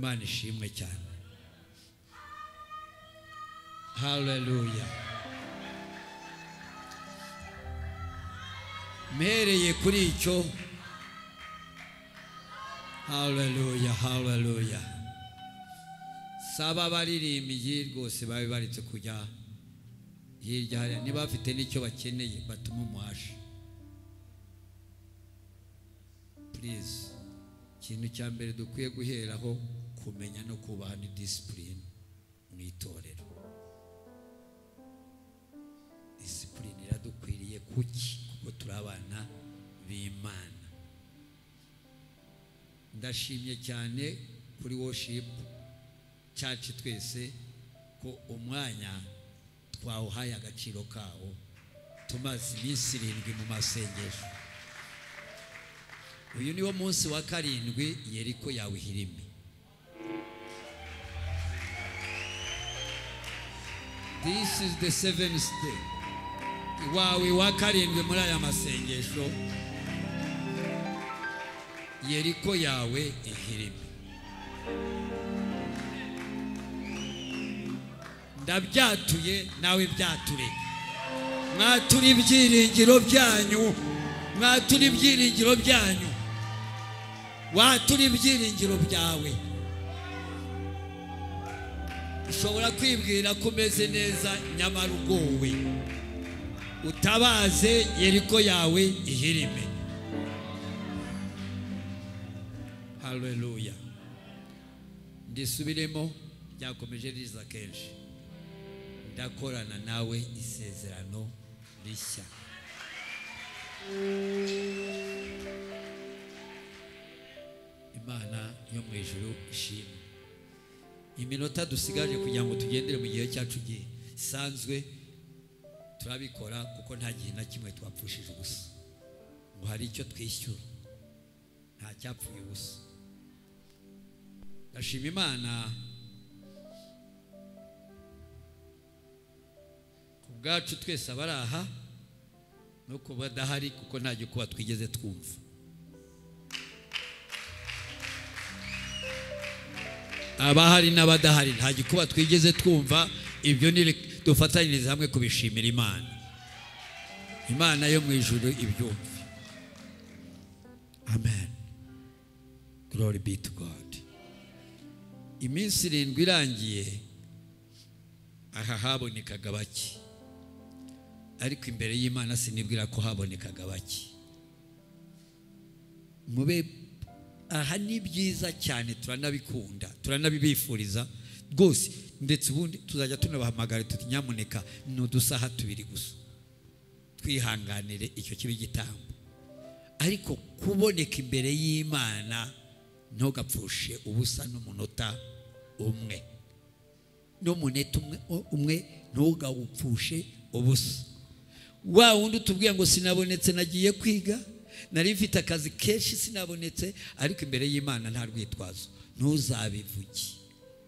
imana ishimwe cyane. Hareruya mpereye kuri icyo. Hareruya hareruya saba abaririmbyi rwose babe baretse kujya hirya hariya. Niba bafite n'icyo bakeneye batuma umuhasha. Purize ikintu cya mbere dukwiye guheraho kumenya no kubaha ni disipurine mu itorero. Disipurine iradukwiriye kuki? Kuko turi abana b'imana. Ndashimye cyane kuri worship cyacu twese ko umwanya twawuhaye agaciro kawo tumaze iminsi irindwi mu masengesho. Uyu niwo munsi wa karindwi yeriko yawe this is the seventh day. Wawe wa karindwi muri aya masengesho. Yeriko yawe ihirime ndabyatuye nawe byature. Mwatura ibyiringiro byanyu. Mwatura ibyiringiro byanyu. Watura ibyiringiro byawe. Ushobora kwibwira ko umeze neza nyamara ugowe utabaze yeriko yawe ihirime. Haleluya ndisubiremo byakomeje riza kenshi. Ndakorana nawe isezerano rishya. Imana yo mu ijuru ishimwe. Iminota dusigaje kugira ngo tugendere mu gihe cyacu gisanzwe turabikora kuko nta gihe na kimwe twapfushije ubusa. Ngo hari icyo twishyura. Nta cyapfuye ubusa. Ndashima imana ku bwacu twese abari aha no ku badahari kuko nta gikuba twigeze twumva. Abahari n'abadahari nta gikuba twigeze twumva ibyo dufatanyirize hamwe kubishimira imana. Imana yo mu ijuru ibyumve amen. Glory be to god. Iminsi irindwi irangiye aha habonekaga bake. Ariko imbere y'imana sinibwira ko habonekaga bake. Mube aha ni byiza cyane turanabikunda turanabibifuriza rwose. Ndetse ubundi tuzajya tunabahamagara tuti nyamuneka ni udusaha tubiri gusa twihanganire icyo kiba igitambo ariko kuboneka imbere y'imana ntugapfushe ubusa n'umunota umwe. N'umunota umwe ntugawupfushe ubusa. Wa wundi utubwiye ngo sinabonetse nagiye kwiga nari mfite akazi kenshi sinabonetse ariko imbere y'imana nta rwitwazo. Ntuzabivuge.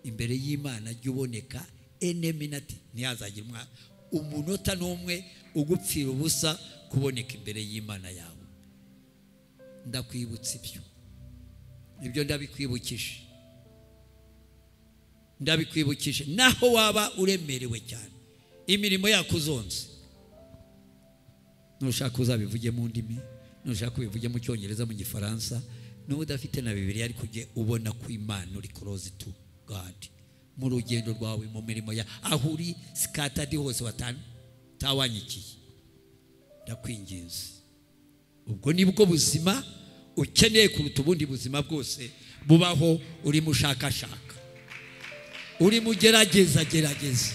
Imbere y'imana jya uboneka eneminati ntihazagire umwana umunota n'umwe ugupfira ubusa kuboneka imbere y'imana yawe. Ndakwibutsa ibyo. Ibyo ndabikwibukije. Ndabikwibukije. Naho waba uremerewe cyane. Imirimo yako uzonze nushaka uzabivuge mu ndimi? Nushaka ubivuge mu cyongereza mu gifaransa. N'uba udafite na bibiri ariko ujye ubona ko imana uri korozi tu gadi mu rugendo rwawe mu mirimo ya aho uri sikatadi hose watawanyikiye ndakwinginze. Ubwo ni bwo buzima ukeneye kuruta ubundi buzima bwose bubaho urimo ushakashaka urimo ugerageza gerageza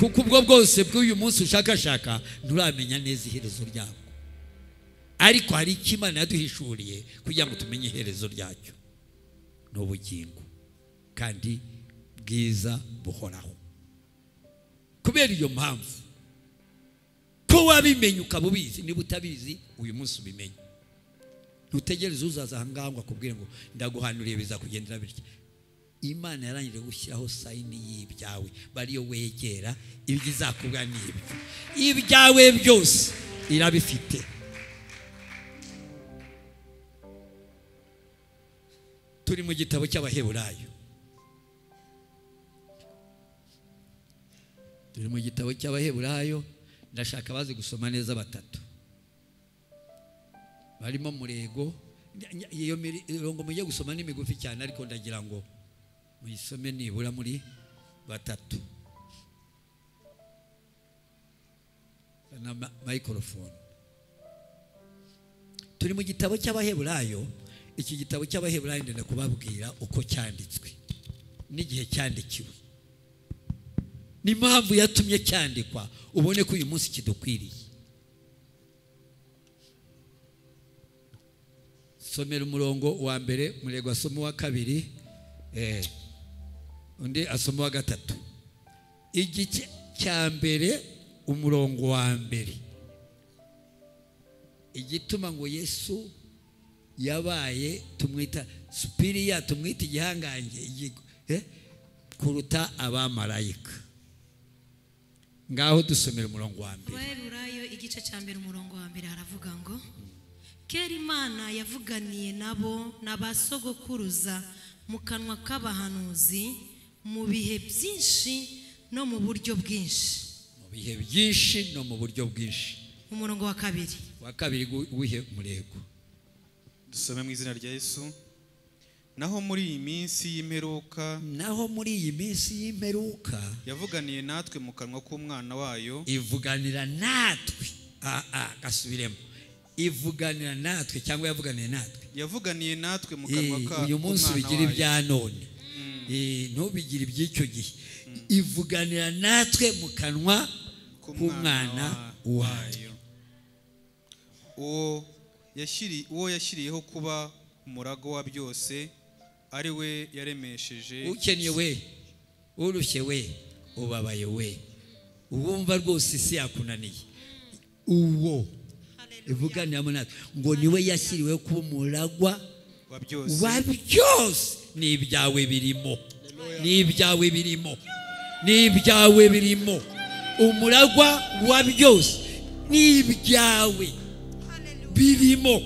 kuko ubwo bwose bw'uyu munsi ushakashaka nturamenya neza iherezo ryabwo ariko hari icyo imana yaduhishuriye kugira ngo tumenye iherezo ryacyo? Ni ubugingo. Kandi bwiza buhoraho. Kubera iyo mpamvu ko wabimenye ukaba ubizi niba utabizi uyu munsi ubimenye. Ntutegereze uzaza aha ngaha ngo akubwire ngo ndaguhanuriye bizakugendera bityo imana yarangije gushyiraho sayini y'ibyawe. Bariyo wegera ibyo izakubwira ni ibyo. Ibyawe byose irabifite. Turi mu gitabo cy'abaheburayo. Turi mu gitabo cy'abaheburayo ndashaka abazi gusoma neza batatu. Barimo murego iyo mirongo mujye gusoma ni migufi cyane ariko ndagira ngo muyisome nibura muri batatu. Na mayikorofone turi mu gitabo cy'abaheburayo iki gitabo cy'abaheburayi ndenda kubabwira uko cyanditswe. N'igihe cyandikiwe. N'impamvu yatumye cyandikwa ubone ko uyu munsi kidukwiriye. Somera umurongo wa mbere murego asoma uwa kabiri eh, undi asoma uwa gatatu. Igice cya mbere umurongo wa mbere. Igituma ngo yesu yabaye tumwita supiriya tumwita igihangange eh, kuruta abamarayika. Ngaho dusomera umurongo wa mbere. Abaheburayo igice cya mbere umurongo wa mbere haravuga ngo kera imana yavuganiye nabo n'abasogokuruza mu kanwa k'abahanuzi mu bihe byinshi no mu buryo bwinshi. Mu bihe byinshi no mu buryo bwinshi. Umurongo wa kabiri. Wa kabiri wihe murego. Dusome mu izina rya yesu naho muri iyi minsi y'imperuka naho muri iyi minsi y'imperuka yavuganiye natwe mu kanwa k'umwana wayo ivuganira natwe. Ah, ah, gasubiremo. Ivuganira natwe cyangwa yavuganiye natwe? yavuganiye natwe mu Eh, kanwa ka- uyu munsi k'umwana ubigira ibya none. Eh, ntubigire iby'icyo gihe. Ivuganira natwe mu kanwa k'umwana wayo. Uwo uwo yashyiriyeho kuba umurago wa byose ari we yaremesheje ukennye we urushye we ubabaye we. Uwumva rwose isi yakunaniye. Uwo. Ivuganiramo natwe. Ngo ni we yashyiriweho kuba umuragwa wa byose. wa byose. Ni ibyawe birimo. Ni ibyawe birimo. Ni ibyawe birimo. Umuragwa wa byose. Ni ibyawe. Birimo.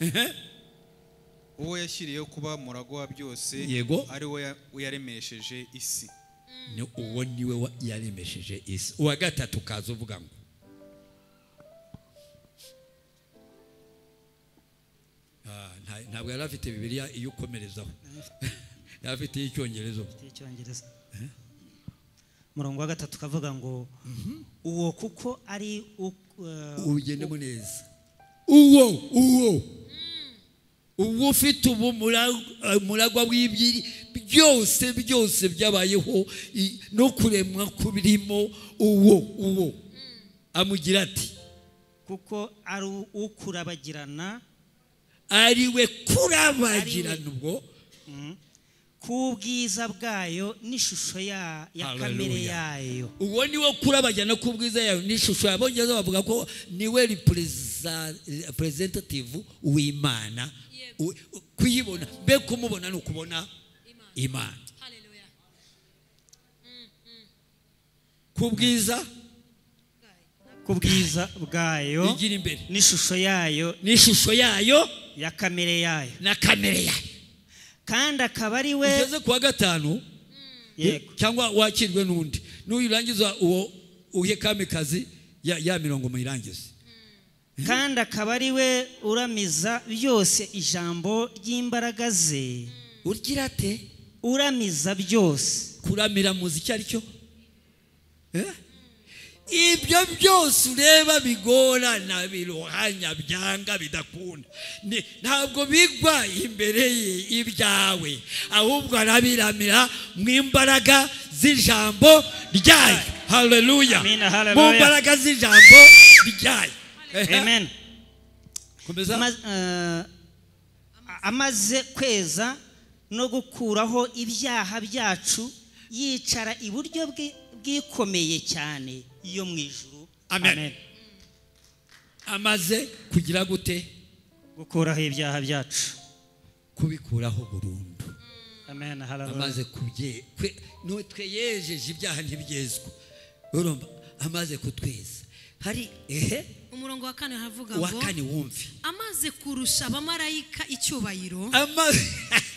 Ehe. uwo yashyiriyeho kuba umurago wa byose Yego. ari we ya- we yaremesheje isi ni uwo ni we wa- yaremesheje isi. Uwa gatatu kaza uvuga ngo. Ah, nta- ntabwo yari afite bibiliya iyo ukomerezaho. Yari afite iy'icyongereza icyongereza. Umurongo wa gatatu ukavuga ngo uwo kuko ari u- eh, neza uwo uwo uwo ufite ubu mura- umuragwa w'ibyiri byose byose byabayeho no kuremwa kubirimo uwo uwo. Amugira ati kuko ari ukurabagirana ari we kurabagirana ubwo. K'ubwiza bwayo n'ishusho ya ya kamere yayo. Uwo ni wo kurabagirana k'ubwiza yawe n'ishusho y'abongereza bavuga ko ni we representative w'imana. Kuyibona mbe kumubona ni ukubona imana. K'ubwiza? K'ubwiza bwayo n'ishusho yayo n'ishusho yayo ya kamere yayo. na kamere yayo. Kandi akaba ari we ugeze ku wa gatanu yego. cyangwa wakirwe n'undi. N'uyirangiza uwo uhe kamikazi ya, mirongo muyirangize kandi akaba ari we uramiza byose ijambo ry'imbaraga ze. Ugira ate? Uramiza byose. Kuramira muzi icyo ari cyo Eh? Ibyo byose ureba bigorana biruhanya byanga bidakunda. Ni- ntabwo bigwa imbere ye ibyawe. Ahubwo arabiramira mu imbaraga z'ijambo ryayo. Haleluya Amina, mu mbaraga z'ijambo ryayo. Eh, amaze kweza no gukuraho ibyaha byacu yicara iburyo bwe- bwikomeye cyane. Yo mu ijuru. Amen. amaze kugira gute gukuraho ibyaha byacu. kubikuraho burundu. Amen. Amaze nutwe yejeje ibyaha ntibyezwa urumva? Amaze kutweza. Hari ehe? Umurongo wa kane haravuga uwa ngo kane wumve. Amaze kurusha abamarayika icyubahiro. Ama-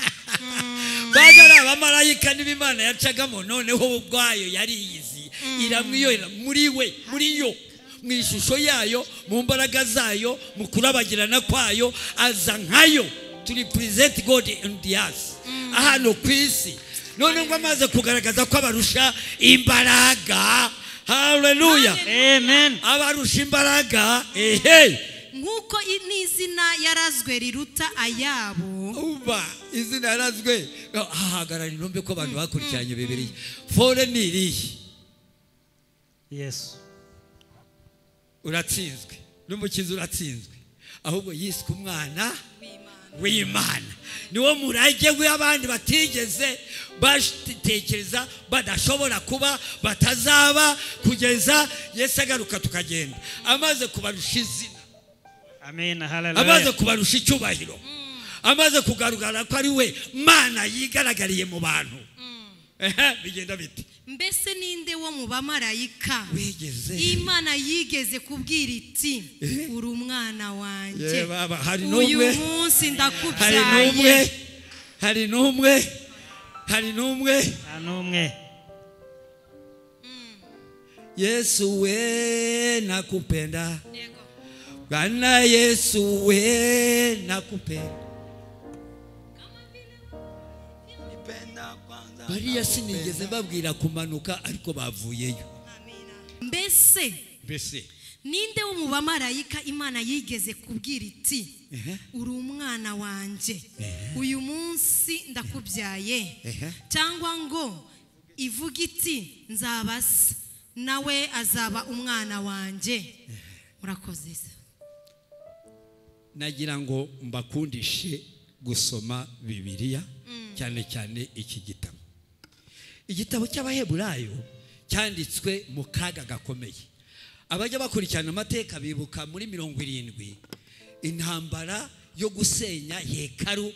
baje ari abamarayika n'ibimana yacagamo noneho ubwayo yariyizi iramwiyorera muri we muri yo. Mu ishusho yayo mu mbaraga zayo mu kurabagirana kwayo aza nkayo. Turi purizenti godi indi yasi hano ku isi. None ngo amaze kugaragaza ko abarusha imbaraga. Haleluya amen. Abarusha imbaraga. Ehe. Nk'uko n'izina yarazwe riruta ayabo. Umva izina yarazwe hahagarara intumbi ko abantu bakurikiranye bibiriya fore ni irihe? Yesu. Uratsinzwe. N'umukizi uratsinzwe. Ahubwo yiswe umwana w'imana. niwo murage w'abandi batigeze batekereza badashobora kuba batazaba kugeza yesu agaruka tukagenda. Amaze kubarusha izina. Amaze kubarusha icyubahiro. Amaze kugaragara ko ari we mana yigaragariye mu bantu. Ehe, bigenda biti. Mbese ninde wo mu bamarayika? Wigeze. Imana yigeze kubwira iti uri umwana wanjye. Ye baba, hari uyu munsi hari ndakubyaye hari n'umwe. Hari n'umwe. Nta n'umwe. Yesu we nakupenda. Yego. Bwana yesu we nakupenda. Bariya sinigeze babwira kumanuka ariko bavuyeyo. Mbese? Mbese? Ninde wo mu bamarayika imana yigeze kubwira iti uri umwana wanjye uyu munsi ndakubyaye. Cyangwa ngo ivuga iti nzaba se nawe azaba umwana wanjye murakoze se. Nagira ngo mbakundishe gusoma bibiliya cyane cyane iki gitabo. Igitabo cy'abaheburayo cyanditswe mu kaga gakomeye. Abajya bakurikirana amateka bibuka muri mirongo irindwi intambara yo gusenya hekaru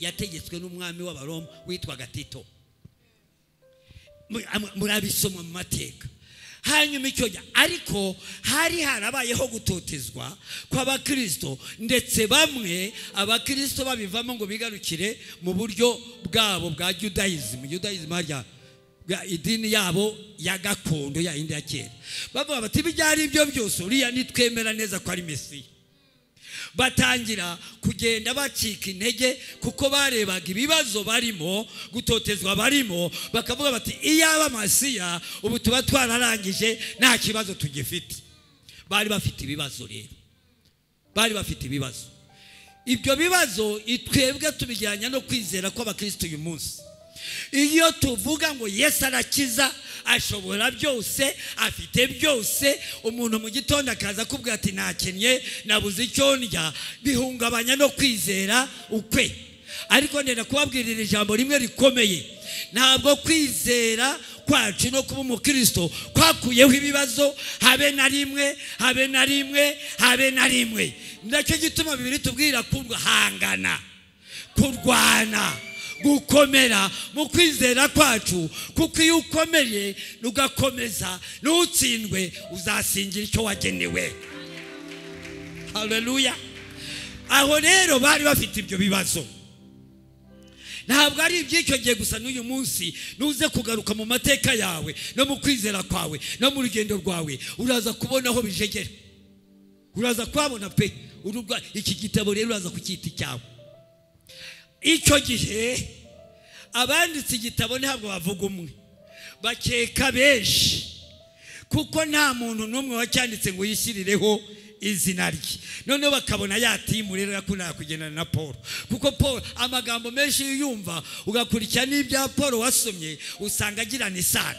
yategetswe n'umwami w'abaroma witwaga tito. Mu- am- murabisoma mu mateka. Hanyuma icyo gihe. Ariko hari harabayeho gutotezwa kw'abakirisito ndetse bamwe abakirisito babivamo ngo bigarukire mu buryo bwabo bwa judayizimu judayizimu harya idini yabo ya gakondo ya yindi ya kera. Bavuga bati ibyo ari byo byose uriya nitwemera neza ko ari mesiya. Batangira kugenda bacika intege kuko barebaga ibibazo barimo gutotezwa barimo bakavuga bati iyaba masiya ubu tuba twararangije nta kibazo tugifite. Bari bafite ibibazo rero. Bari bafite ibibazo. Ibyo bibazo twebwe tubijyanye no kwizera kw'abakristo uyu munsi. Iyo tuvuga ngo yesu arakiza ashobora byose afite byose umuntu mu gitondo akaza akubwira ati nakennye nabuze icyo ndya. Bihungabanya no kwizera ukwe. Ariko ndenda kubabwirira ijambo rimwe rikomeye. Ntabwo kwizera kwacu no kuba umukristo kwakuyeho ibibazo habe na rimwe habe na rimwe habe na rimwe. Nacyo gituma bibiri tubwira kuhangana kurwana. Gukomera mu kwizera kwacu kuko iyo ukomeye ugakomeza ntutsindwe uzasingira icyo wagenewe. Haleluya aho rero bari bafite ibyo bibazo. Ntabwo ari iby'icyo gihe gusa n'uyu munsi nuze kugaruka mu mateka yawe no mu kwizera kwawe no mu rugendo rwawe. Uraza kubona aho bijegera. Uraza kuhabona pe. Iki gitabo rero uraza kucyita icyawe. Icyo gihe abanditse igitabo ntabwo bavuga umwe. Bakeka benshi. Kuko nta muntu n'umwe wacyanditse ngo yishyirireho izina rye. Noneho bakabona yatimu rero yakundaga kugendana na paul. Kuko paul amagambo menshi iyo uyumva ugakurikira n'ibya paul wasomye usanga agirana isano.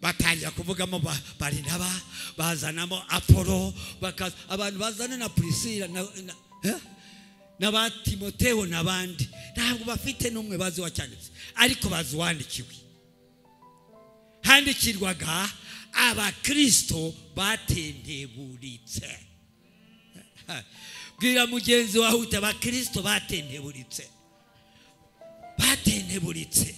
Batangira kuvugamo ba- barinaba bazanamo apolo abantu bazana na purisira na, na, eh? na ba timotewo n'abandi. Ntabwo bafite n'umwe bazi wacyanditse ariko bazi uwandikiwe. Handikirwaga abakristo batenteburitse bwira mugenzi wawe uti abakristo batenteburitse batenteburitse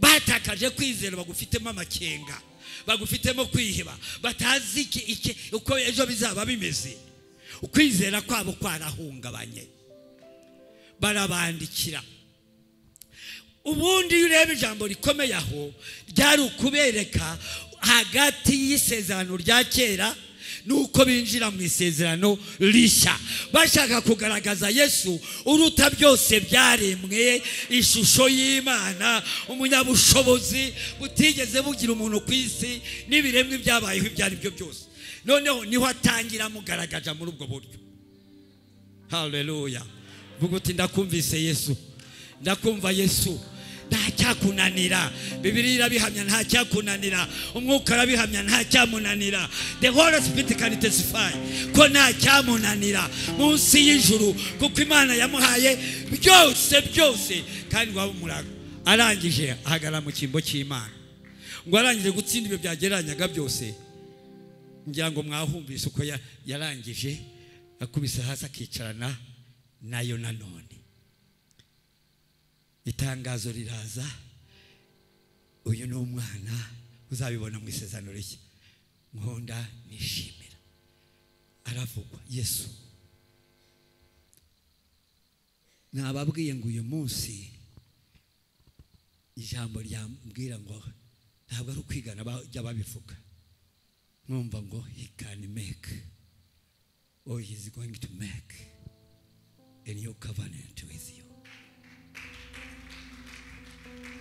batakaje kwizera bagufitemo amakenga bagufitemo kwiheba. Batazi uko ejo bizaba bimeze. Ukwizera kwabo kwarahungabanye. Barabandikira. Ubundi iyo ureba ijambo rikomeye aho ryari ukubereka hagati y'isezerano rya kera nuko binjira mu isezerano rishya. Bashaka kugaragaza yesu uruta byose byaremwe ishusho y'imana umunyabushobozi butigeze bugira umuntu ku isi n'ibiremwa ibyabayeho ibyo ari byo byose. Noneho ni ho atangira amugaragaza muri ubwo buryo. Haleluya vuga uti ndakumvise yesu. Ndakumva yesu. Nta cyakunanira. Bibiri irabihamya nta cyakunanira. Umwuka arabihamya nta cyamunanira. The holy spirit can testify ko nta cyamunanira. Munsi y'ijuru kuko imana yamuhaye byose byose kandi waba umurago arangije ahagarara mu cyimbo cy'imana. Ngo arangije gutsinda ibyo byagereranyaga byose ngira ngo mwahumvise uko ya- yarangije akubise hasi akicarana na yo nanone itangazo riraza uyu ni umwana uzabibona mu isezerano rishya. Nkunda nishimira. Aravugwa yesu nababwiye ngo uyu munsi ijambo ryambwira ngo ntabwo ari ukwigana bajya babivuga mwumva ngo he can make. Or he is going to make. New covenant with you.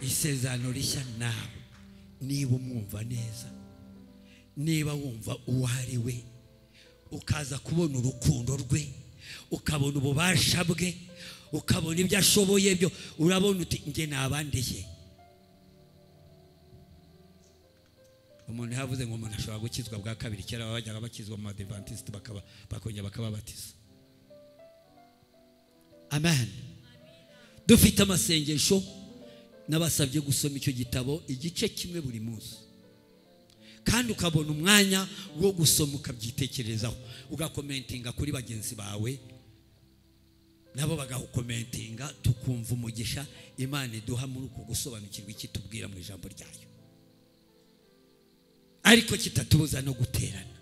Isezerano rishya nawe niba umwumva neza. Niba wumva uwo we ukaza kubona urukundo rwe ukabona ububasha bwe ukabona ibyo ashoboye byo urabona uti njye nabandiye umuntu yavuze ngo umuntu ashobora gukizwa bwa kabiri kera bajyaga bakizwa mu madivantisiti bakaba bakongera bakababatiza. Amen. Dufite amasengesho n'abasabye gusoma icyo gitabo igice kimwe buri munsi. Kandi ukabona umwanya wo gusoma ukabyitekerezaho. Ugakomentinga kuri bagenzi bawe nabo bagakomentinga tukumva umugisha imana iduha muri uku gusobanukirwa icyo itubwira mu ijambo ryayo. Ariko kitatubuza no guterana.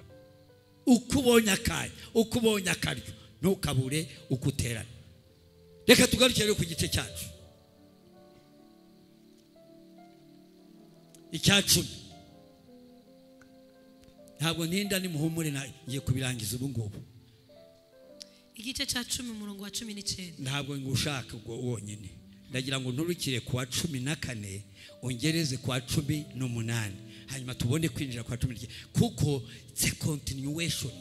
Uko ubonye akanya uko ubonye akaryo ntukabure uko uterana reka tugarukire ku gice cyacu. Icya cumi. Ntabwo ntinda nimuhumure ngiye kubirangiza ubu ngubu. Igice cya cumi umurongo wa cumi n'icyenda. Ntabwo ngushaka ubwo wonyine. Ndagira ngo nturukire ku wa cumi na kane ungereze ku wa cumi n'umunani. Hanyuma tubone kwinjira kwa cumi n'icyenda kuko continuation.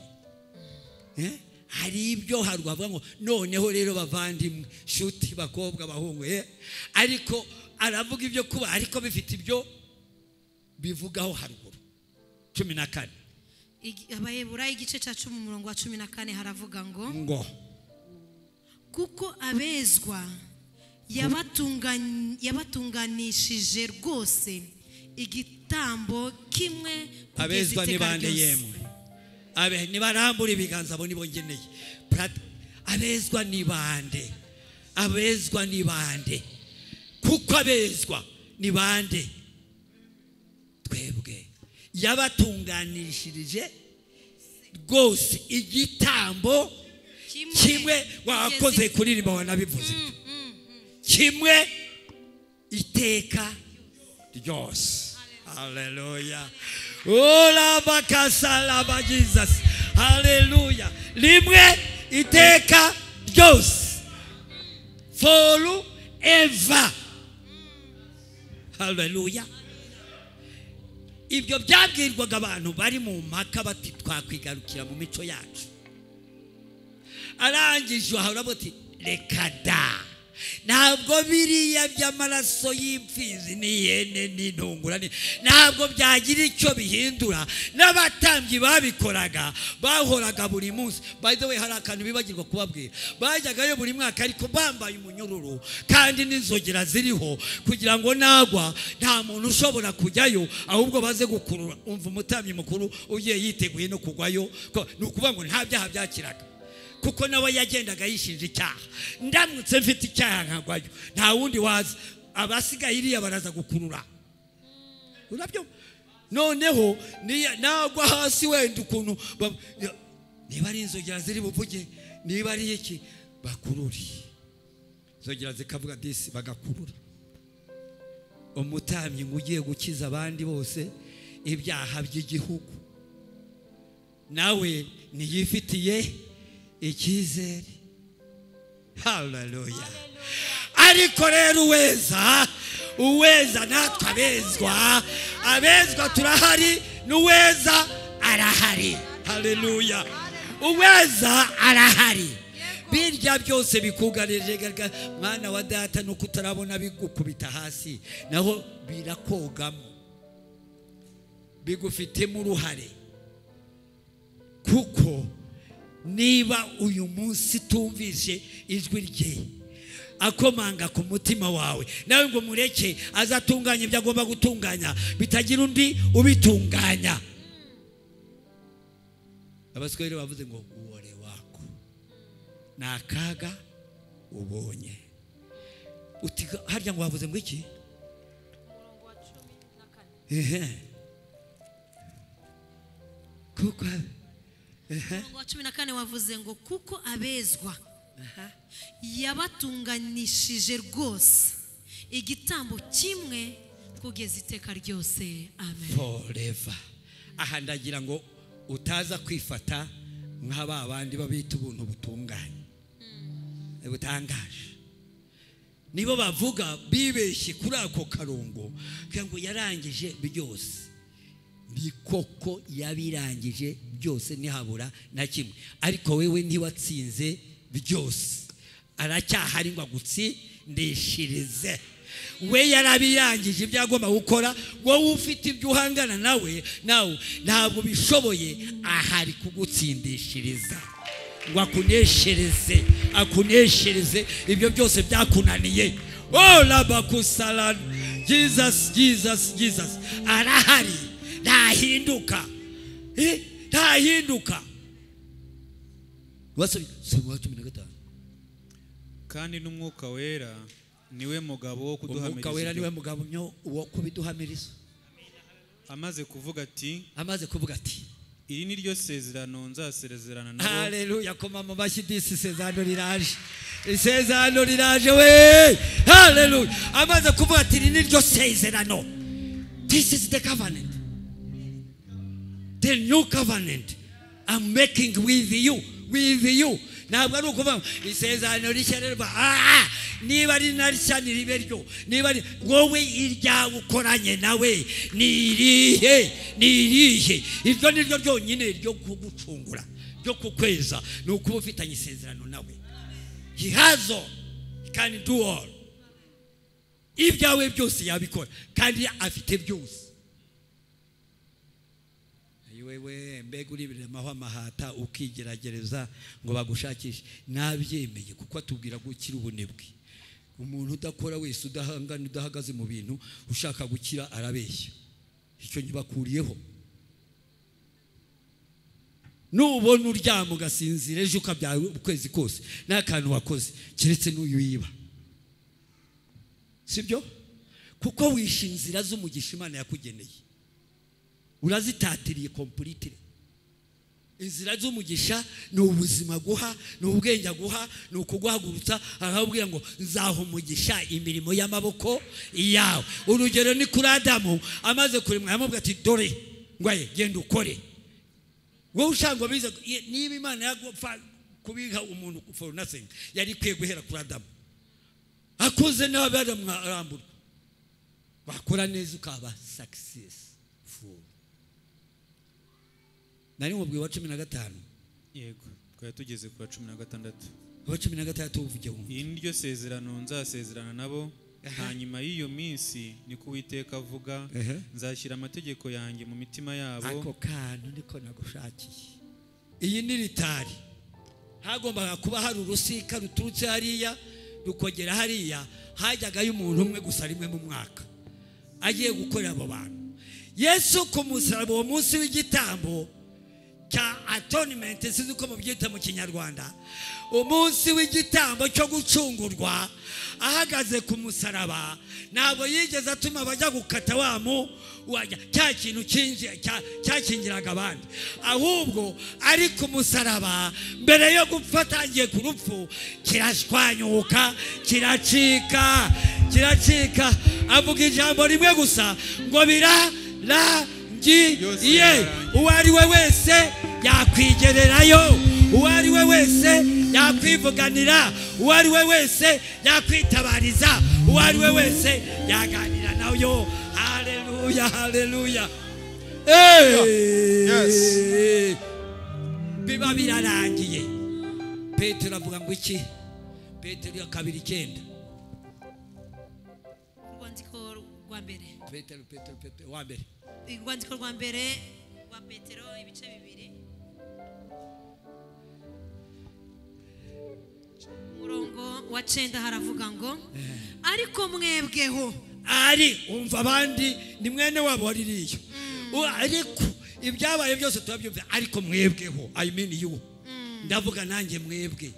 Eh? Hari ibyo hari bavuga ngo noneho rero bavandimwe. Shuti bakobwa bahungu eh? ariko aravuga ibyo kuba ariko bifite ibyo bivugaho haruguru. Cumi na kane. Abayeburayo igice cya cumi umurongo wa cumi na kane haravuga ngo ngo. Kuko abezwa yabatungan- yabatunganishije rwose igitambo kimwe abezwa ni bande yemwe? Nibarambura ibiganza abo nibo ngeneye abezwa ni bande? Abezwa ni bande? Kuko abezwa ni bande? Twebwe. Yabatunganishirije rwose igitambo kimwe. wakoze kuririmba wanabivuze. Kimwe iteka ryose haleluya urabakasalaba jesus. Haleluya rimwe iteka ryose foru eva. Haleluya ibyo byabwirwaga abantu bari mu mpaka bati twakwigarukira mu mico yacu. Arangije uravuga uti reka da. Ntabwo biriya by'amaraso y'imfizi n'ihene n'intungura ni- ntabwo byagira icyo bihindura. N'abatambyi babikoraga bahoraga buri munsi. Way hari akantu bibagirwa kubabwira. Bajyagayo buri mwaka ariko bambaye umunyururu kandi n'inzogera ziriho kugira ngo nagwa nta muntu ushobora kujyayo ahubwo baze gukurura. Umva umutambyi mukuru ugiye yiteguye no kugwayo. Ni ukuvuga ngo nta byaha byakiraga. Kuko nawe yagendaga yishinja icyaha. Ndamutse mfite icyaha nkagwayo. Nta wundi waza abasigaye iriya baraza gukurura. Urabyo? Noneho nagwa hasi wenda ukuntu niba ari inzogera ziri buvuge niba ari iki? Bakurure inzogera zikavuga disi bagakurura. Umutambyi ngo ugiye gukiza abandi bose ibyaha by'igihugu. Nawe ntiyifitiye icyizere. Haleluya ariko rero uweza uweza natwe abezwa abezwa turahari n'uweza arahari. Haleluya uweza arahari. Birya byose bikugarije mwana wa data nuko utarabona bigukubita hasi. Naho birakogamo. Bigufitemo uruhare. Kuko niba uyu munsi tumvise ijwi rye akomanga ku mutima wawe. Nawe ngo mureke azatunganya ibyo agomba gutunganya. Bitagira undi ubitunganya. Abaswahili bavuze ngo uwore wako. Ni akaga ubonye. Uti harya ngo bavuze ngo iki? Kuko umurongo wa cumi na kane wavuze ngo kuko abezwa yabatunganishije rwose igitambo kimwe kugeza iteka ryose. Amen. Forever. Aha ndagira ngo utaza kwifata nka ba bandi babita ubuntu butunganye. Butangaje. Nibo bavuga bibeshye kuri ako karongo kugira ngo yarangije byose. Ni koko yabirangije byose ntihabura na kimwe. Ariko wewe ntiwatsinze byose. Aracyahari ngo agutsindishirize we yarabirangije ibyo agomba gukora wowe ufite ibyo uhangana nawe nawe ntabwo bishoboye. Ahari kugutsindishiriza. Ngo akuneshereze akuneshereze ibyo byose byakunaniye. Oh labakusarani jesus jesus jesus. Arahari. Ntahinduka Eh, ntahinduka wa cumi na gatanu kandi n'umwuka wera ni we mugabo wo umwuka kuduhamiriza wera ibyo. ni we mugabo wo kubiduhamiriza. Amaze kuvuga ati amaze kuvuga ati iri ni ryo sezerano nzasezerana nabo haleluya koma mu mashyi disi isezerano riraje. Isezerano riraje we! Haleluya amaze kuvuga ati iri ni ryo sezerano. This is the covenant. The new covenant i'm making with you with you. Ntabwo ari ukuvuga isezerano rishya rero ah, niba ari na rishya ntiribe ryo niba wowe iryawe ukoranye nawe ni irihe ni irihe iryo ni ryo ryonyine ryo kugucungura ryo kukweza. Ni ukuba ufitanye isezerano nawe. He has all he can do all. Ibyawe byose yabikora kandi afite byose. Wewe mbega uribiremaho amahata ukigeragereza ngo bagushakishe. Nabyemeye kuko atubwira gukira ubunebwe umuntu udakora wese udahangana udahagaze mu bintu ushaka gukira arabeshya. Icyo ntibakuriyeho nubona uryama ugasinzira ejo ukabyara ukwezi kose nta kantu wakoze keretse n'uyu yiba sibyo? Kuko wishe inzira z'umugisha imana yakugeneye. Urazitatiriye kompulitire inzira z'umugisha ni ubuzima guha ni ubwenge aguha ni ukuguhagurutsa. Arakubwira ngo nzaha umugisha imirimo y'amaboko yawe urugero ni kuri adamu amaze kuremwa yamubwira ati dore ngwaye genda ukore. Wowe ushaka ngo bize niba imana yagupfa kubiha umuntu for nothing yari ikwiye guhera kuri adamu. Akoze nabi aramwambura wakora neza ukaba successful nari mubwiye wa cumi na gatanu. Yego twari tugeze ku wa cumi na gatandatu. Wa cumi na gatandatu uvuge wumva iri ni ryo sezerano nzasezerana nabo. Hanyuma y'iyo minsi niko uwiteka avuga nzashyira amategeko yanjye mu mitima yabo. Ako kantu niko nagushakiye. Iyi ni ritari. Hagombaga kuba hari urusika ruturutse hariya rukogera hariya hajyagayo umuntu umwe gusa rimwe mu mwaka. Agiye gukorera abo bantu. Yesu ku musaraba uwo munsi w'igitambo cya atonimenti sinzi uko mubyita mu kinyarwanda. Umunsi w'igitambo cyo gucungurwa ahagaze ku musaraba. Ntabwo yigeze atuma abajya gukata wa mu wajya cya kintu cyakingiraga abandi. Ahubwo ari ku musaraba mbere yo gupfa atangiye ku rupfu kirashwanyuka kiracika kiracika. Avuga ijambo rimwe gusa ngo birarangiye uwo ari we wese yakwigererayo uwo ari we wese yakwivuganira uwo ari we wese yakwitabariza uwo ari we wese yaganira nayo haleluya haleluya Yes. biba birarangiye petero avuga ngo iki petero ya kabiri icyenda urwandiko rwa mbere petero petero petero wa mbere urwandiko rwa mbere rwa petero ibice bibiri. Umurongo wa cenda haravuga ngo ariko mwebweho ari umva abandi ni mwene wabo waririye U- ariko ibyabaye byose turabyumva ariko mwebweho i mean you. Ndavuga nanjye mwebwe.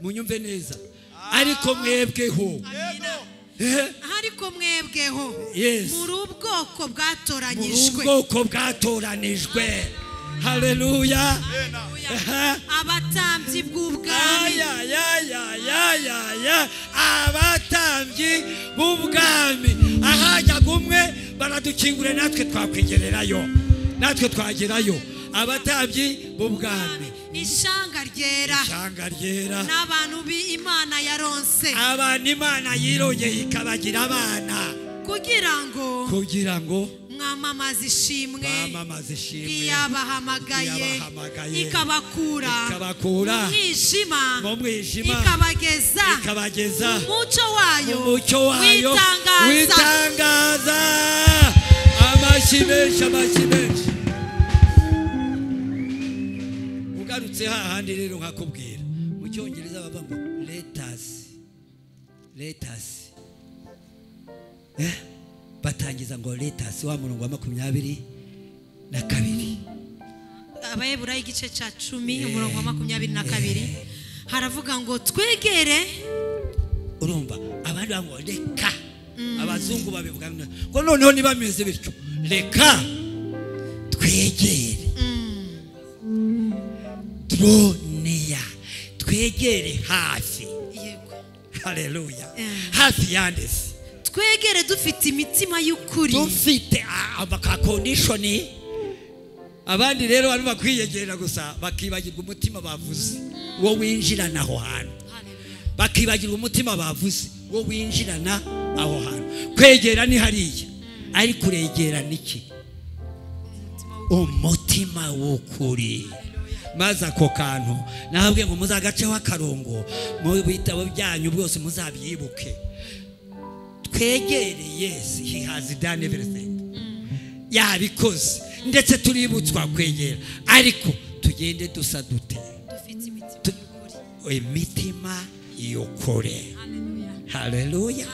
Munyumve neza. Ariko mwebweho Eh, ariko mwebweho muri ubwoko muri bwatoranyijwe. Ubwoko bwatoranijwe haleluya Aha. abatambyi bw'ubwami. Abatambyi b'ubwami. Ahajyaga umwe baradukingure natwe twakwegererayo natwe twagerayo. Abatambyi b'ubwami. Ryera ishyanga ryera n'abantu b'imana yaronse. Abantu imana yirongeye ikabagira abana. Kugira ngo kugira ngo mwamamaze ishimwe iyabahamagaye ikabakura ikabakura mu mwijima ikabageza ikabageza umucyo wayo mu mucyo wayo witangaza. witangaza. Amashyi menshi amashyi menshi ugarutse hahandi rero nkakubwira mu cyongereza bavuga ngo letasi letasi eh? batangiza ngo letasi wa murongo wa makumyabiri na kabiri. Abayeburayo igice cya cumi umurongo wa makumyabiri na kabiri. haravuga ngo twegere. Urumva abandi bavuga ngo reka abazungu babivuga ngo ngo noneho niba bimeze bityo. Reka twegere. Droniya twegere hafi. Eh. hafi yandese twegere dufite imitima y'ukuri. Dufite amakakondishoni abandi rero bari bakwiyegerera gusa bakibagirwa umutima bavuze. Wo winjirana aho hantu. Bakibagirwa umutima bavuze. Wo winjirana aho hantu. Kwegera ni hariya. Ariko uregera niki umutima w'ukuri. Maze ako kantu. Nababwiye ngo muzagaceho akarongo mu bitabo byanyu byose muzabyibuke. Twegere yesi he has done everything. Yabikoze. Ndetse tuributswa kwegera. Ariko tugende dusa dute. Imitima y'ukuri. Haleluya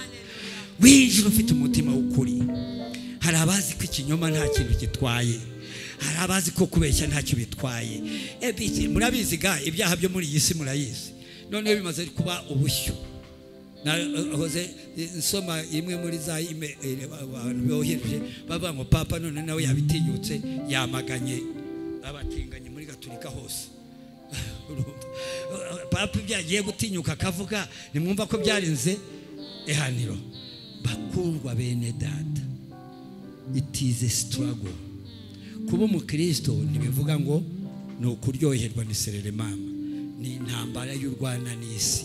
winjira ufite umutima w'ukuri. Hari abazi ko ikinyoma nta kintu gitwaye. Hari abazi ko kubeshya ntacyo bitwaye. Eh, murabizi ga ibyaha byo muri iyi si murayizi. Noneho bimaze kuba ubushyo nahoze nsoma imwe muri za eh, abantu bohereje bavuga ngo papa none nawe yabitinyutse yamaganye. Abatinganyi muri gaturika hose. Papa ibyo yagiye gutinyuka akavuga nimwumva ko byarenze ihaniro bakundwa bene data. It is kuba umukristo ntibivuga ngo ni ukuryoherwa ni sereremama ni intambara y'urwana n'isi.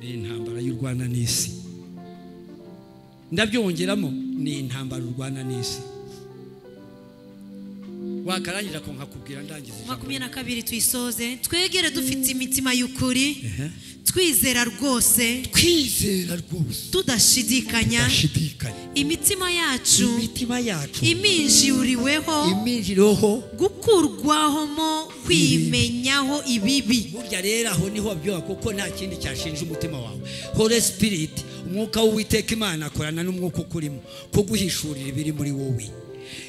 Ni intambara y'urwana n'isi. Ndabyongeramo ni intambara urwana n'isi. Wakarangira ko nkakubwira ndangiza ijambo. makumyabiri na kabiri tuyisoze twegere dufite imitima y'ukuri. Twizera rwose. Twizera rwose. Tudashidikanya. Imitima yacu imitima yacu iminjiriweho. iminjiroho. Gukurwahamo kwimenyaho ibibi. Burya rero aho ni ho byuha kuko nta kindi cyashinja umutima wawe. Hore spirit umwuka w'uwiteka imana akorana n'umwuka ukurimo. Kuguhishurira ibiri muri wowe.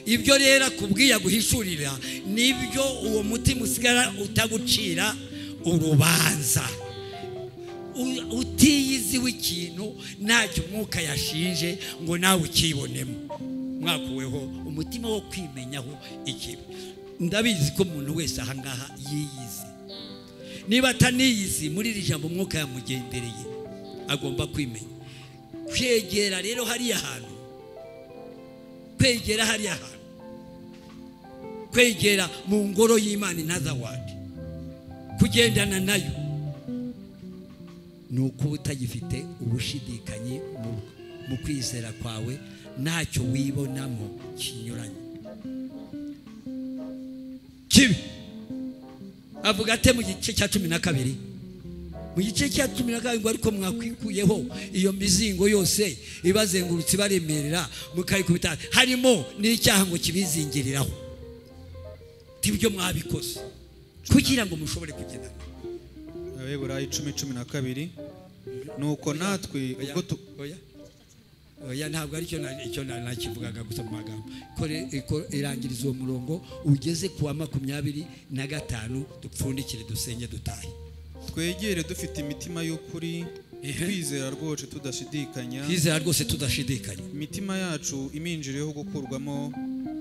Ibyo rero akubwiye aguhishurira ni byo uwo mutima usigara utagucira urubanza. U- utiyiziho ikintu ntacyo umwuka yashinje ngo nawe ukibonemo. Mwakuweho umutima wo kwimenyaho ikibi ndabizi ko umuntu wese ahangaha yiyizi niba ataniyizi muri iri jambo umwuka yamugendereye. Agomba kwimenya. Kwegera rero hariya hantu kwegera hariya hantu. Kwegera mu ngoro y'imana intazawadi kugendana na yo ni uko utagifite ubushidikanyi mu- mu kwizera kwawe ntacyo wibonamo kinyuranye. Kibi. Avuga ate mu gice cya cumi na kabiri? Mu gice cya cumi na kabiri ngo ariko mwakwikuyeho iyo mizingo yose ibazengurutse ibaremerera mukayikubita harimo n'icyaha ngo kibizingiriraho. Ibyo mwabikoze. Kugira ngo mushobore kugendana. Abeburayi icumi cumi na kabiri. Nuko natwe ubwo tu- oya. Ntabwo na- icyo na- nakivugaga gusa mu magambo. Irangiriza uwo murongo ugeze ku wa makumyabiri na gatanu dupfundikire dusenge dutahe. Twegere dufite imitima y'ukuri twizera rwose tudashidikanya. Twizera rwose tudashidikanya. Imitima yacu iminjiriyeho gukurwamo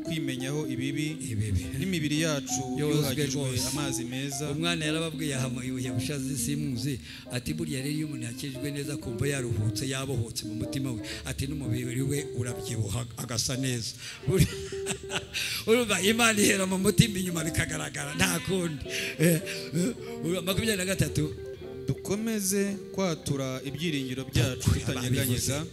kwimenyaho ibibi ibibi. n'imibiri yacu yuhagijwe amazi meza. Umwana yarababwiye aha mu ibuye bushaze simuzi ati burya rero iyo umuntu yakijwe neza akumva yaruhutse yabohotse mu mutima we. Ati n'umubiri we urabyibuha agasa neza. Urumva imana ihera mu mutima inyuma bikagaragara nta kundi. Eh, eh, makumyabiri na gatatu. Dukomeze kwatura ibyiringiro byacu tutanyeganyeza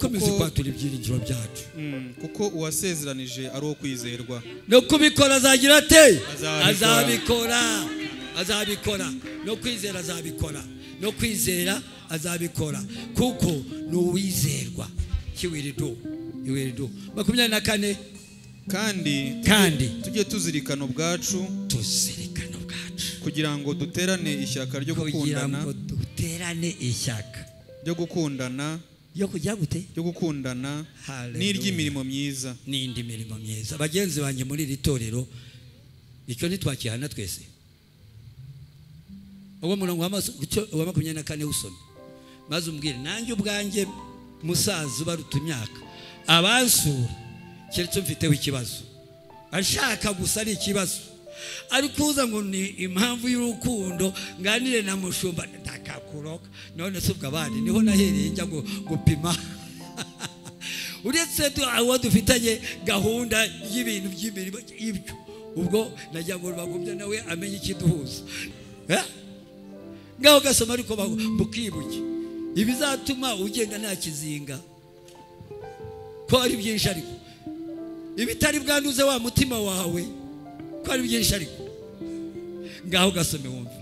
dukomeze Kuko- kwatura ibyiringiro byacu. Mm, kuko uwasezeranije ari uwo kwizerwa no kubikora azagira ate? Azabikora. azabikora. Azabikora. No kwizera azabikora. No kwizera azabikora. Kuko ni uwizerwa. Kiwiridu iwiridu makumyabiri na kane. Kandi kandi tujye tuzirikana ubwacu. tuzirikana ubwacu. Kugira ngo duterane ishyaka ryo kugira gukundana. ngo duterane ishyaka. Ryo gukundana yo kujya gute? ryo gukundana n'iry'imirimo myiza. N'indi mirimo myiza. Bagenzi banjye muri iri torero icyo ntitwakihana twese. Uwo murongo wa makumyabiri na kane w'usomye maze umbwire nanjye ubwanjye musaza ubaruta imyaka. Abansura keretse mfiteho ikibazo. Ashaka gusa ari ikibazo. Ariko uza ngo ni impamvu y'urukundo nganire na mushumba ndakakuroka. None se ubwo abandi ni ho nahereye njya gu- gupima. Uretse uwo dufitanye gahunda y'ibintu by'imirimo ibyo ubwo najya ngo bagumye nawe amenye ikiduhuza Eh? ngaho gasoma ariko mukibuke ibizatuma ugenda nta kizinga. Ko ari byinshi ariko. Ibitari bwanduze wa mutima wawe ko ari byinshi ariko. Ngaho gasome wumve.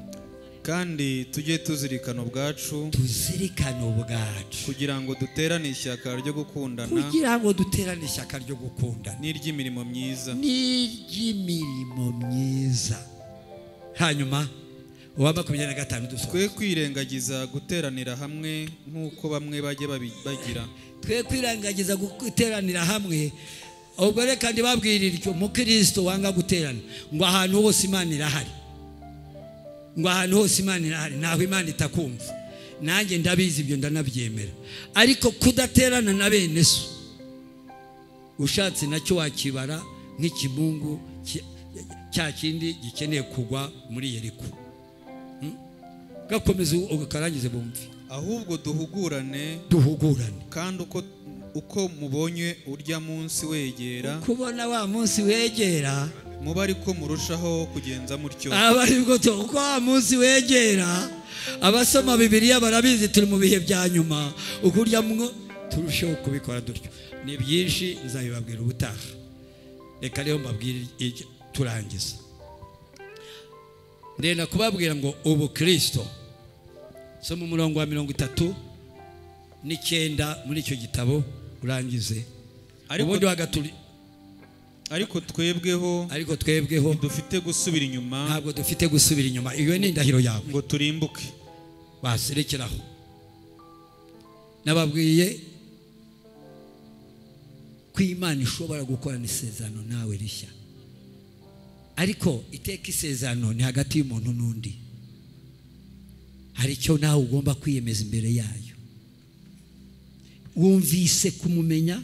Kandi tujye tuzirikana ubwacu. Tuzirikane ubwacu. Kugira ngo duterane ishyaka ryo gukundana. Kugira ngo duterane ishyaka ryo gukundana. N'iry'imirimo myiza. N'iry'imirimo myiza. Hanyuma uwa makumyabiri na gatanu dusoma twe kwirengagiza guteranira hamwe nk'uko bamwe bajya bagira. Twe kwirengagiza guteranira hamwe ubwo reka ntibabwire iryo mukristo wanga guterana. Ngo ahantu hose imana irahari. Ngo ahantu hose imana irahari. Ntaho imana itakumva. Nanjye ndabizi ibyo ndanabyemera. Ariko kudaterana na bene so ushatse na cyo wakibara nk'ikimungu ki- cya kindi gikeneye kugwa muri yeriko. Hmm? gakomeza ukarangize bumve. Ahubwo duhugurane duhugurane. kandi uko uko mubonye urya munsi wegera kubona wa munsi wegera muba ariko murushaho kugenza mutyo. aba ari bwo uko wa munsi wegera abasoma bibiliya barabizi turi mu bihe bya nyuma. Ukurya mwo turusheho kubikora dutyo. Ni byinshi nzabibabwira ubutaha. Reka rero mbabwire turangiza ndenda kubabwira ngo ubu kirisito so mu murongo wa mirongo itatu n'icyenda muri icyo gitabo urangize. Ariko- ubundi wagaturi ariko twebweho ariko twebweho. dufite gusubira inyuma. Ntabwo dufite gusubira inyuma. Iyo ni indahiro yawe. Ngo turimbuke. Baserekeraho. Nababwiye ko imana ishobora gukorana isezerano nawe rishya. Ariko iteka isezerano ni hagati y'umuntu n'undi. Hari icyo nawe ugomba kwiyemeza imbere yayo. Wumvise kumumenya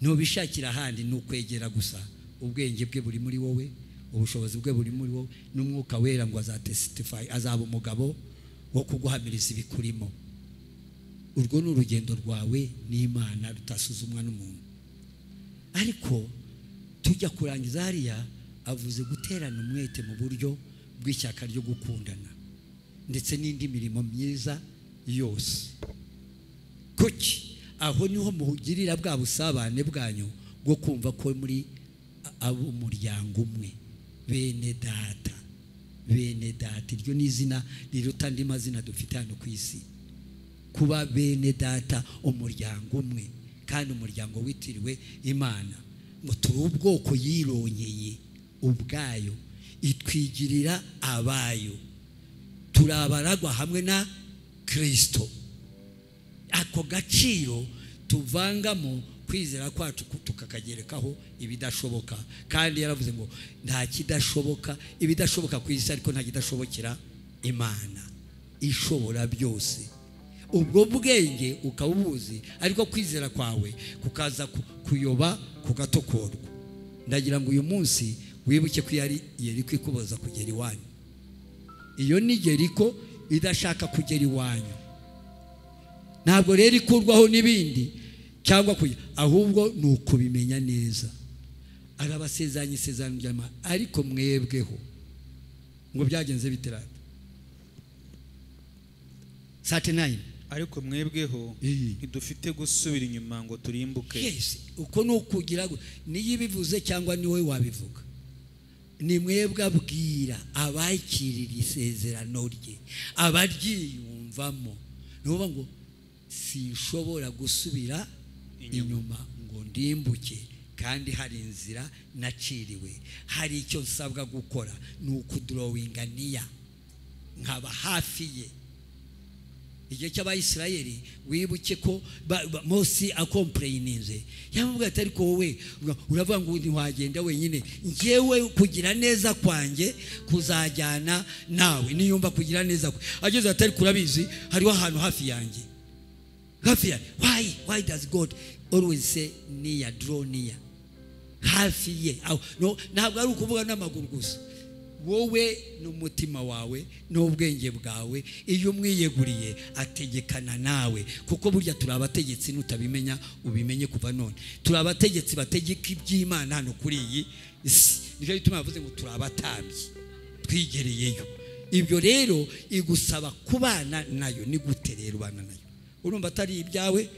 ntubishakira ahandi ni ukwegera gusa. Ubwenge bwe buri muri wowe ubushobozi bwe buri muri wowe n'umwuka wera ngo azatesitifayi azaba umugabo wo kuguhamiriza ibikurimo. Urwo ni urugendo rwawe n'imana rutasuzumwa n'umuntu. Ariko tujya kurangiza hariya avuze guterana umwete mu buryo bw'ishyaka ryo gukundana ndetse n'indi mirimo myiza yose. Kuki? Aho ni ho muhugirira bwa busabane bwanyu bwo kumva ko muri ab'umuryango umwe. Bene data bene data iryo ni izina riruta andi mazina dufite hano ku isi. Kuba bene data umuryango umwe kandi umuryango witiriwe imana. Ngo turi ubwoko yirongeye ubwayo itwigirira abayo. Turi abaragwa hamwe na kirisito ako gaciro tuvangamo kwizera kwacu tukakagerekaho ibidashoboka. Kandi yaravuze ngo nta kidashoboka ibidashoboka ku isi ariko nta kidashobokera imana. Ishobora byose. Ubwo bwenge ukaba ubuzi ariko kwizera kwawe kukaza ku- kuyoba kugatokorwa ndagira ngo uyu munsi wibuke ko yari yeriko ikuboza kugera iwanyu. Iyo ni yeriko idashaka kugera iwanyu. Ntabwo rero ikurwaho n'ibindi. Cyangwa ahubwo ni ukubimenya neza. Arabasezeranya isezerano ry'amahanga ariko mwebweho. Ngo byagenze biterana sate nayini ariko mwebweho ntidufite gusubira inyuma ngo turimbuke. Uko ni ukugira ngo niyo ibivuze cyangwa ni wowe wabivuga. Ni mwebwe abwira abakirira isezerano rye. Abaryiyumvamo. Ni ngo sinshobora gusubira inyuma. ngo ndimbuke kandi hari inzira naciriwe. Hari icyo nsabwa gukora ni ukudorowinga niya nkaba hafi ye. Igihe cy'abayisirayeli wibuke ko mose akompureyininze yamubwira ati ariko wowe uravuga ngo ntiwagenda wenyine. Ngewe kugira neza kwanjye kuzajyana nawe. Niyumva kugira neza kwe. Ageze ati ariko urabizi hariho ahantu hafi yanjye. Hafi why? Why does god always say near draw near hafi ye ntabwo ari ukuvuga n'amaguru gusa. Wowe n'umutima wawe n'ubwenge bwawe iyo umwiyeguriye ategekana nawe. Kuko burya turi abategetsi nutabimenya ubimenye kuva none. Turi abategetsi bategeka iby'imana hano kuri iyi si. Nicyo yavuze ngo turi abatambyi. Twigereyeyo. Ibyo rero igusaba kubana na yo ni gute rero ubana na yo? Urumva atari ibyawe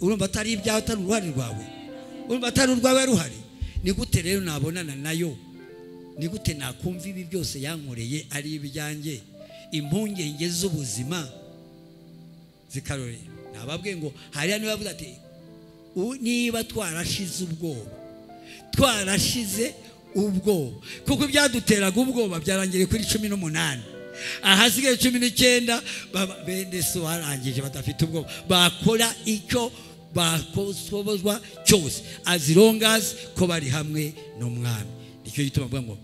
urumva atari ibyawe atari uruhare rwawe. Urumva atari urwawe ruhari. Ni gute rero nabonana na yo? Ni gute nakumva ibi byose yankoreye ari ibyanjye? Impungenge z'ubuzima zikarorera. Nababwiye ngo hariya niba bavuze ati "U- niba twarashize ubwoba. Twarashize ubwoba. Kuko ibyaduteraga ubwoba byarangiriye kuri cumi n'umunani. Ahasigaye cumi n'icyenda bene so barangije badafite ubwoba. Bakora icyo bakosobozwa cyose. As ko bari hamwe n'umwami. Nicyo gituma bavuga ngo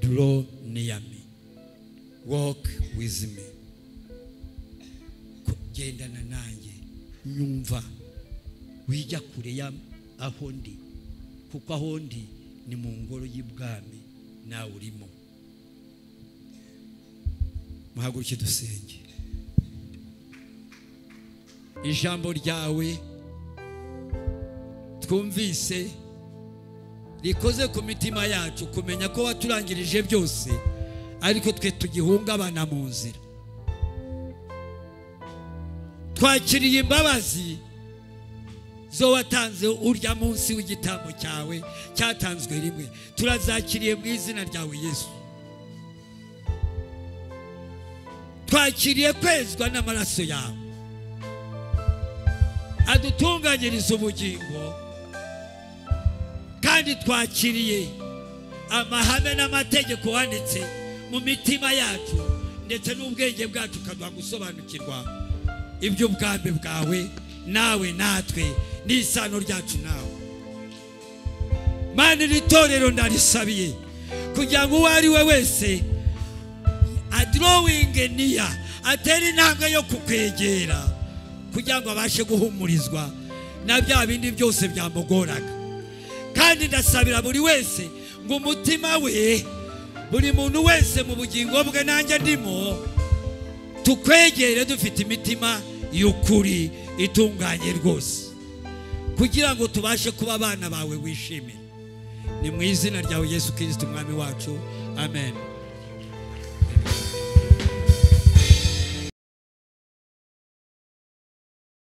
draw near me. Walk with me. Ko- gendana nanjye. Nyumva. Wijya kure ya aho ndi. Kuko aho ndi ni mu ngoro y'ibwami nawe urimo. Muhaguruke dusenge ijambo ryawe twumvise rikoze ku mitima yacu kumenya ko waturangirije byose ariko twe tugihungabana mu nzira. Twakiriye imbabazi zo watanze urya munsi w'igitambo cyawe cyatanzwe rimwe. Turazakiriye mu izina ryawe yesu. Twakiriye kwezwa n'amaraso yawe. Adutunganyiriza ubugingo kandi twakiriye amahame n'amategeko wanditse mu mitima yacu ndetse n'ubwenge bwacu ukaduha gusobanukirwa iby'ubwami bwawe nawe natwe n'isano ryacu nawe. Mani iri torero ndarisabiye kugira ngo uwo ari we wese adorowinge niya atera intambwe yo kukwegera kugira ngo abashe guhumurizwa na bya bindi byose byamugoraga. Kandi ndasabira buri wese ngo umutima we buri muntu wese mu bugingo bwe nanjye ndimo tukwegere dufite imitima y'ukuri itunganye rwose. Kugira ngo tubashe kuba abana bawe wishimira. Ni mu izina ryawe yesu kirisiti umwami wacu. Amen.